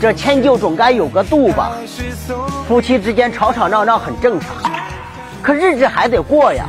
这迁就总该有个度吧。夫妻之间吵吵闹闹很正常，可日子还得过呀。